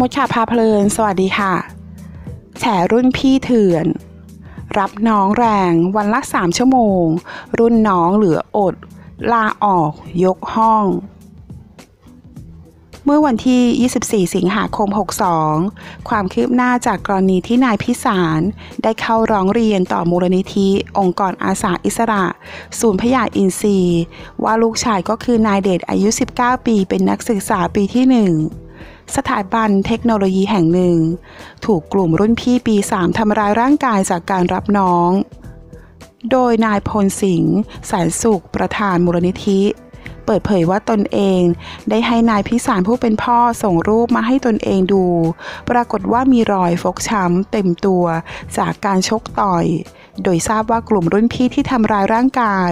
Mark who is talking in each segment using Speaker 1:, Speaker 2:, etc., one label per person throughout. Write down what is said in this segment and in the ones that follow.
Speaker 1: มดข่าพาเพลิน สวัสดีค่ะ แฉรุ่นพี่เถื่อน รับน้องแรงวันละสามชั่วโมง รุ่นน้องเหลืออด ลาออก ยกห้อง เมื่อวันที่ 24 สิงหาคม 62 ความคืบหน้าจากกรณีที่นายพิสาร ได้เข้าร้องเรียนต่อมูลนิธิ องค์กรอาสาอิสระ ศูนย์พยาอินทรีย์ ว่าลูกชายก็คือนายเดชอายุ 19 ปี เป็นนักศึกษาปีที่ 1 สถาบันเทคโนโลยีแห่งหนึ่ง ถูกกลุ่มรุ่นพี่ปี 3 ทำร้ายร่างกายจากการรับน้อง โดยนายพลสิงห์แสนสุขประธานมูลนิธิ เปิดเผยว่าตนเองได้ให้นายพิสารผู้เป็นพ่อส่งรูปมาให้ตนเองดู ปรากฏว่ามีรอยฟกช้ำเต็มตัวจากการชกต่อย โดยทราบว่ากลุ่มรุ่นพี่ที่ทำร้ายร่างกาย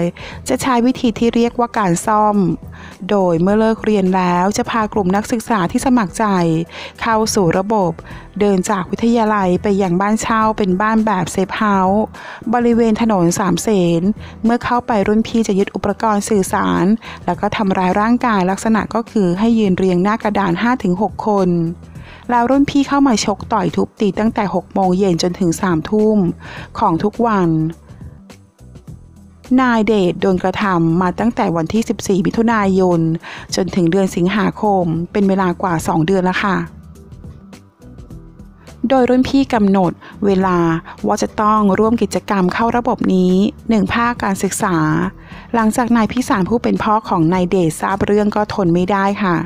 Speaker 1: จะใช้วิธีที่เรียกว่าการซ่อม โดยเมื่อเลิกเรียนแล้วจะพากลุ่มนักศึกษาที่สมัครใจ เข้าสู่ระบบ เดินจากวิทยาลัยไปยังบ้านเช่าเป็นบ้านแบบเซฟเฮาส์บริเวณถนนสามเสน เมื่อเข้าไปรุ่นพี่จะยึดอุปกรณ์สื่อสาร แล้วก็ทำร้ายร่างกายลักษณะก็คือให้ยืนเรียงหน้ากระดาน 5-6 คน แล้วรุ่นพี่เข้ามาชกต่อยทุบตีตั้งแต่ 6 โมงเย็นจนถึง 3 ทุ่มของทุกวัน นายเดชโดนกระทำมาตั้งแต่วันที่ 14 มิถุนายน จนถึงเดือนสิงหาคม เป็นเวลากว่า 2 เดือนแล้วค่ะโดยรุ่นพี่กำหนดเวลาว่าจะต้องร่วมกิจกรรมเข้าระบบนี้ 1 ภาคการศึกษา หลังจากนายพิสารผู้เป็นพ่อของนายเดชทราบเรื่องก็ทนไม่ได้ค่ะ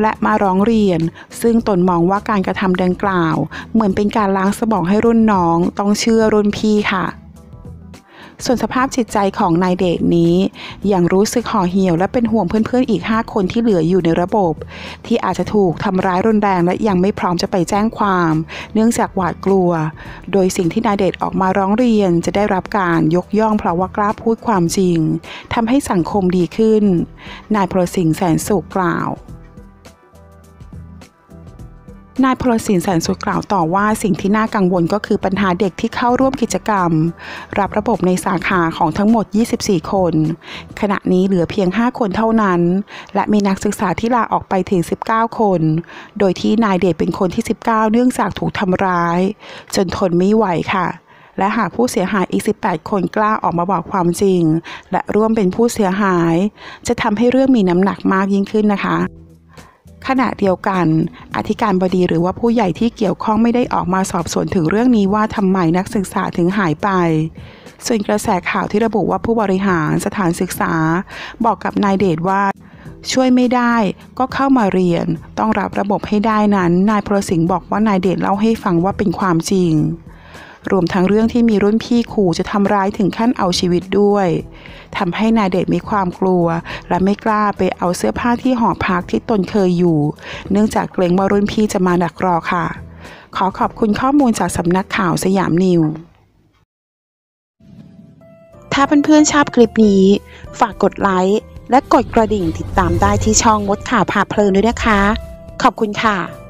Speaker 1: และมาร้องเรียน ซึ่งตนมองว่าการกระทำดังกล่าว เหมือนเป็นการล้างสมองให้รุ่นน้อง ต้องเชื่อรุ่นพี่ค่ะส่วนสภาพจิตใจของนายเดชนี้ ยังรู้สึกห่อเหี่ยวและเป็นห่วงเพื่อนๆอีก 5 คนที่เหลืออยู่ในระบบ ที่อาจจะถูกทำร้ายรุนแรงและยังไม่พร้อมจะไปแจ้งความ เนื่องจากหวาดกลัว โดยสิ่งที่นายเดชออกมาร้องเรียนจะได้รับการยกย่องเพราะว่ากล้าพูดความจริงทำให้สังคมดีขึ้น นายพลสิงห์แสนสุขกล่าว นายพลศินแสนสุดกล่าวต่อว่าสิ่งที่น่ากังวลก็คือปัญหาเด็กที่เข้าร่วมกิจกรรม รับระบบในสาขาของทั้งหมด 24 คน ขณะนี้เหลือเพียง 5 คนเท่านั้น และมีนักศึกษาที่ลาออกไปถึง 19 คน โดยที่นายเดชเป็นคนที่ 19 เนื่องจากถูกทำร้าย จนทนไม่ไหวค่ะ และหากผู้เสียหายอีก 18 คนกล้าออกมาบอกความจริง และร่วมเป็นผู้เสียหาย จะทำให้เรื่องมีน้ำหนักมากยิ่งขึ้นนะคะ ขณะเดียวกัน อธิการบดีหรือว่าผู้ใหญ่ที่เกี่ยวข้องไม่ได้ออกมาสอบสวนถึงเรื่องนี้ว่าทำไมนักศึกษาถึงหายไป ส่วนกระแสข่าวที่ระบุว่าผู้บริหารสถานศึกษา บอกกับนายเดชว่าช่วยไม่ได้ก็เข้ามาเรียน ต้องรับระบบให้ได้นั้น นายปรสิงห์บอกว่านายเดชเล่าให้ฟังว่าเป็นความจริง รวมทั้งเรื่องที่มีรุ่นพี่ขู่จะทำร้ายถึงขั้นเอาชีวิตด้วยทำให้นายเดชมีความกลัว และไม่กล้าไปเอาเสื้อผ้าที่หอพักที่ตนเคยอยู่ เนื่องจากเกรงว่ารุ่นพี่จะมาดักรอค่ะ ขอขอบคุณข้อมูลจากสำนักข่าวสยามนิวถ้าเเพื่อนๆชอบคลิปนี้ ฝากกดไลค์และกดกระดิ่งติดตามได้ที่ช่องมดข่าวพาเพลินด้วยนะคะ ขอบคุณค่ะ